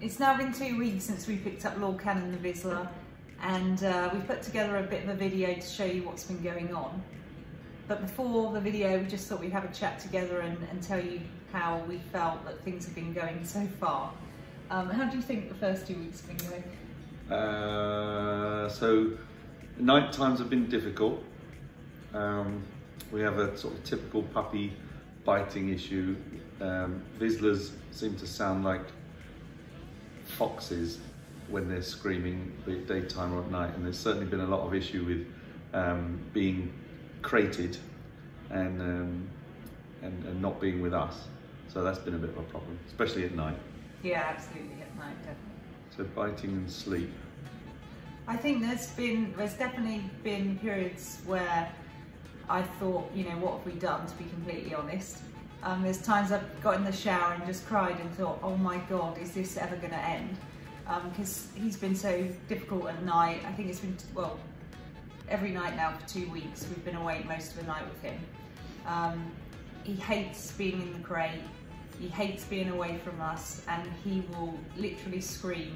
It's now been two weeks since we picked up Lord Cannon the Vizsla and uh, we've put together a bit of a video to show you what's been going on. But before the video, we just thought we'd have a chat together and, and tell you how we felt that things have been going so far. Um, how do you think the first two weeks have been going? Uh, so night times have been difficult. Um, we have a sort of typical puppy biting issue. Um, Vizslas seem to sound like foxes when they're screaming, be it daytime or at night. And there's certainly been a lot of issue with um, being crated and, um, and, and not being with us. So that's been a bit of a problem, especially at night. Yeah, absolutely, at night, definitely. So biting and sleep. I think there's been, there's definitely been periods where I thought, you know, what have we done, to be completely honest. Um, there's times I've got in the shower and just cried and thought, oh my God, is this ever going to end? Because um, he's been so difficult at night. I think it's been, well, every night now for two weeks. We've been awake most of the night with him. Um, he hates being in the crate. He hates being away from us and he will literally scream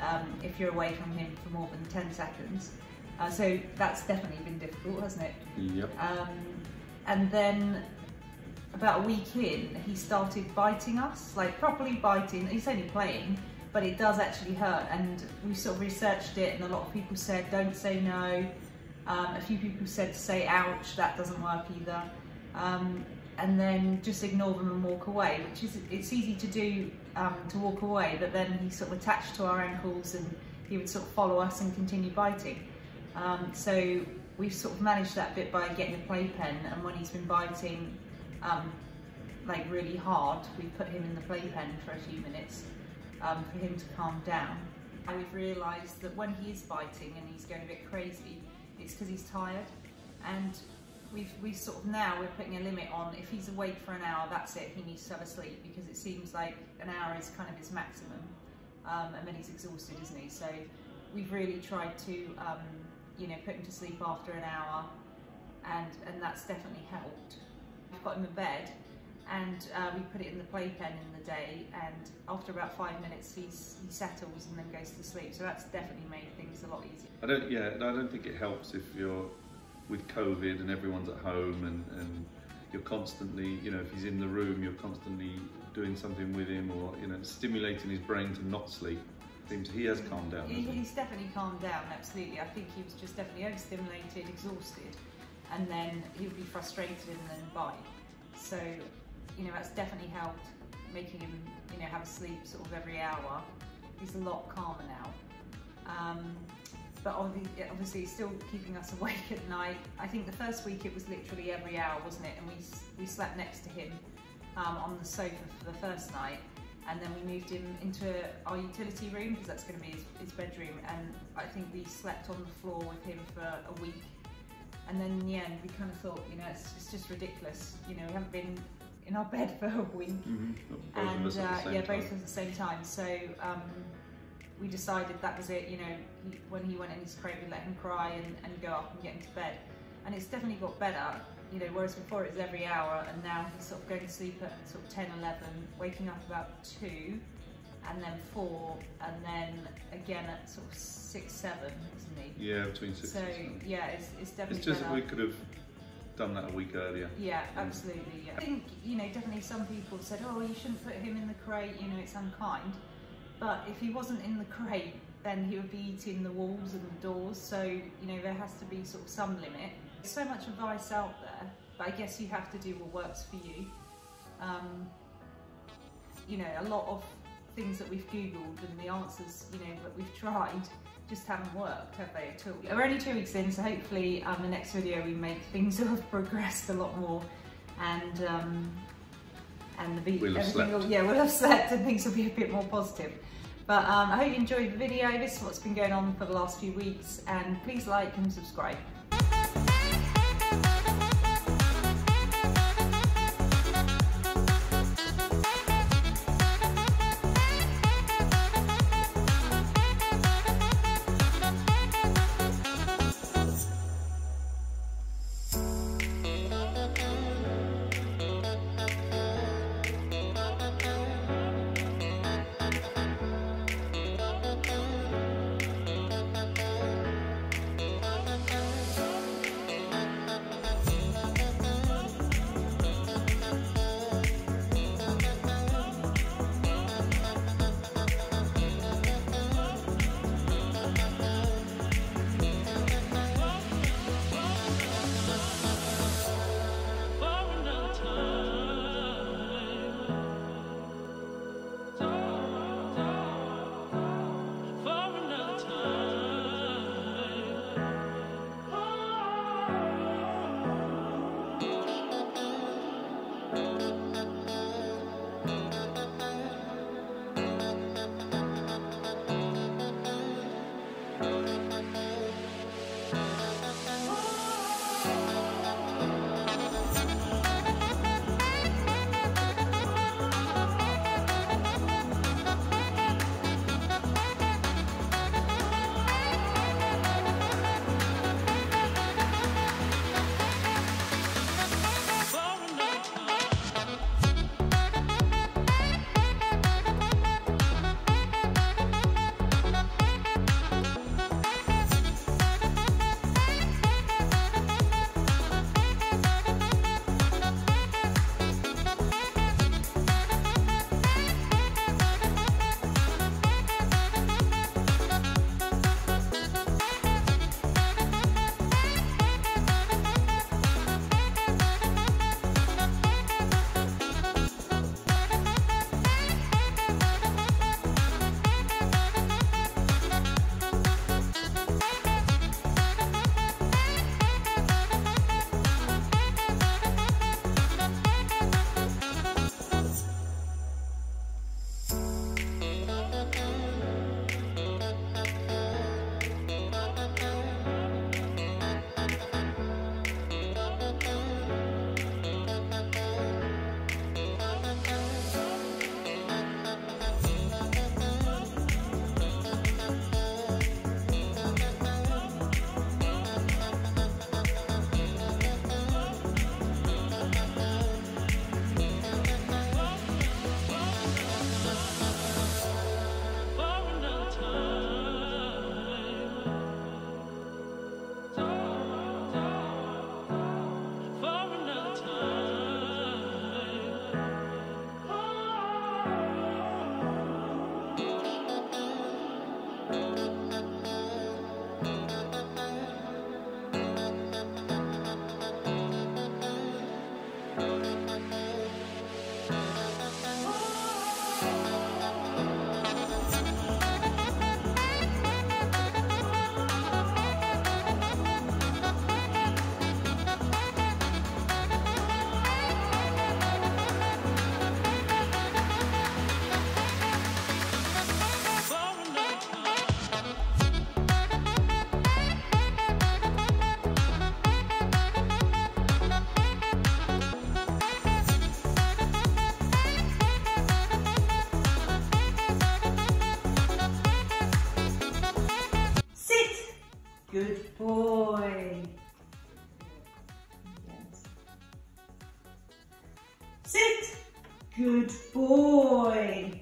um, if you're away from him for more than 10 seconds. Uh, so that's definitely been difficult, hasn't it? Yep. Um, and then about a week in, he started biting us, like properly biting. He's only playing, but it does actually hurt. And we sort of researched it, and a lot of people said don't say no. Um, a few people said say ouch, that doesn't work either. Um, and then just ignore them and walk away, which is it's easy to do um, to walk away, but then he sort of attached to our ankles and he would sort of follow us and continue biting. Um, so we've sort of managed that bit by getting a playpen, and when he's been biting um, like really hard, we put him in the playpen for a few minutes um, for him to calm down. And we've realised that when he is biting and he's going a bit crazy, it's because he's tired. And we've, we sort of now, we're putting a limit on if he's awake for an hour, that's it, he needs to have a sleep because it seems like an hour is kind of his maximum. Um, and then he's exhausted, isn't he? So we've really tried to, um, you know, put him to sleep after an hour and, and that's definitely helped. Got him in bed and uh, we put it in the playpen in the day and after about five minutes he's, he settles and then goes to sleep so that's definitely made things a lot easier. I don't yeah I don't think it helps if you're with COVID and everyone's at home and, and you're constantly you know if he's in the room you're constantly doing something with him or you know stimulating his brain to not sleep. Seems he has calmed down. He, he's definitely calmed down, absolutely. I think he was just definitely overstimulated, exhausted, and then he would be frustrated and then bite. So you know, that's definitely helped making him, you know, have a sleep sort of every hour. He's a lot calmer now. Um, but obviously obviously still keeping us awake at night. I think the first week it was literally every hour, wasn't it? And we, we slept next to him um, on the sofa for the first night. And then we moved him into our utility room because that's going to be his, his bedroom. And I think we slept on the floor with him for a week. And then in the end, we kind of thought, you know, it's, it's just ridiculous. You know, we haven't been in our bed for a week. Mm -hmm. And uh, yeah, time. both at the same time. So um, we decided that was it. You know, he, when he went in his crate, we let him cry and, and go up and get into bed. And it's definitely got better. You know, whereas before it was every hour, and now he's sort of going to sleep at sort of 10, 11, waking up about two, and then four, and then again at sort of six, seven, isn't he? Yeah, between six. So yeah, it's, it's definitely. It's just better. we could have done that a week earlier. Yeah, absolutely. Yeah. I think, you know, definitely some people said, oh, you shouldn't put him in the crate, you know, it's unkind. But if he wasn't in the crate, then he would be eating the walls and the doors. So, you know, there has to be sort of some limit. There's so much advice out there, but I guess you have to do what works for you. Um, you know, a lot of things that we've Googled and the answers, you know, that we've tried just haven't worked, have they, at all? We're only two weeks in, so hopefully um, the next video we make things will have progressed a lot more and um, and the we'll everything will, yeah, we'll have slept and things will be a bit more positive. But um, I hope you enjoyed the video. This is what's been going on for the last few weeks and please like and subscribe. Good boy. Yes. Sit. Good boy.